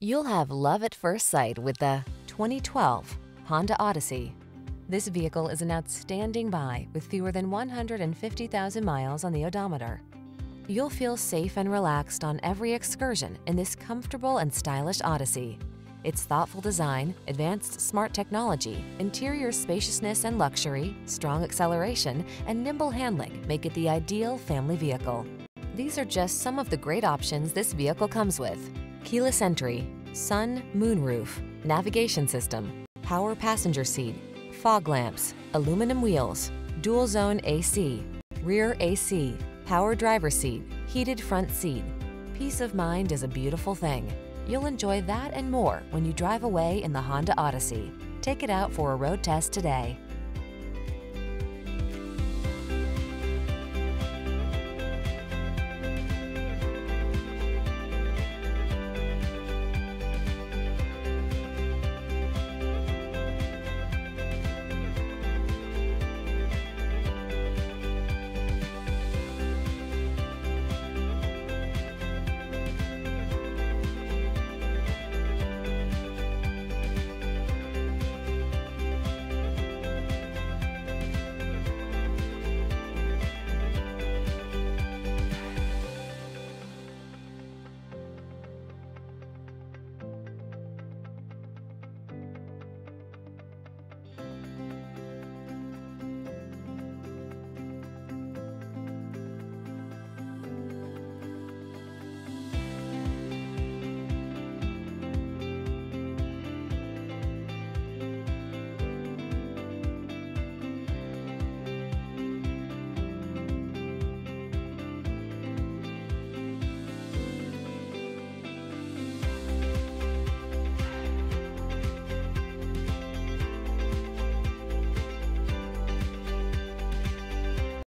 You'll have love at first sight with the 2012 Honda Odyssey. This vehicle is an outstanding buy with fewer than 150,000 miles on the odometer. You'll feel safe and relaxed on every excursion in this comfortable and stylish Odyssey. Its thoughtful design, advanced smart technology, interior spaciousness and luxury, strong acceleration, and nimble handling make it the ideal family vehicle. These are just some of the great options this vehicle comes with. Keyless entry, sun, moonroof, navigation system, power passenger seat, fog lamps, aluminum wheels, dual zone AC, rear AC, power driver seat, heated front seat. Peace of mind is a beautiful thing. You'll enjoy that and more when you drive away in the Honda Odyssey. Take it out for a road test today.